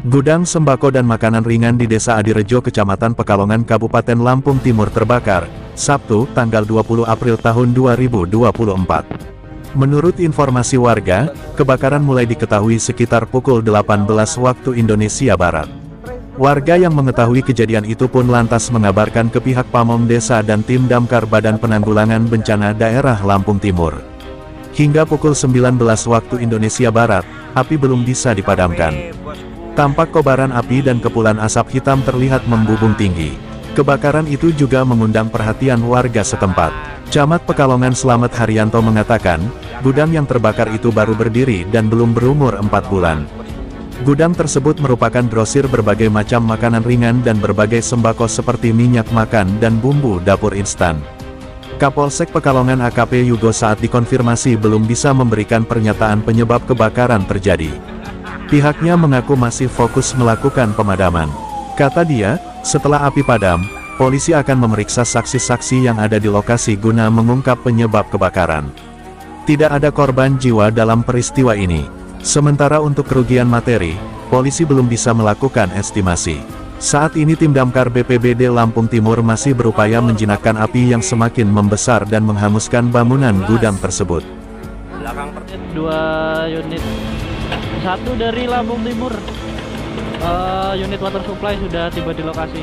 Gudang sembako dan makanan ringan di Desa Adirejo, Kecamatan Pekalongan, Kabupaten Lampung Timur terbakar, Sabtu, tanggal 20 April tahun 2024. Menurut informasi warga, kebakaran mulai diketahui sekitar pukul 18 waktu Indonesia Barat. Warga yang mengetahui kejadian itu pun lantas mengabarkan ke pihak Pamong Desa dan tim Damkar Badan Penanggulangan Bencana Daerah Lampung Timur. Hingga pukul 19 waktu Indonesia Barat, api belum bisa dipadamkan. Tampak kobaran api dan kepulan asap hitam terlihat membubung tinggi. Kebakaran itu juga mengundang perhatian warga setempat. Camat Pekalongan Slamet Haryanto mengatakan, gudang yang terbakar itu baru berdiri dan belum berumur 4 bulan. Gudang tersebut merupakan grosir berbagai macam makanan ringan dan berbagai sembako seperti minyak makan dan bumbu dapur instan. Kapolsek Pekalongan AKP Yugo saat dikonfirmasi belum bisa memberikan pernyataan penyebab kebakaran terjadi. Pihaknya mengaku masih fokus melakukan pemadaman. Kata dia, setelah api padam, polisi akan memeriksa saksi-saksi yang ada di lokasi guna mengungkap penyebab kebakaran. Tidak ada korban jiwa dalam peristiwa ini. Sementara untuk kerugian materi, polisi belum bisa melakukan estimasi. Saat ini tim damkar BPBD Lampung Timur masih berupaya menjinakkan api yang semakin membesar dan menghanguskan bangunan gudang tersebut. belakang dua unit satu dari Lampung Timur. Uh, unit water supply sudah tiba di lokasi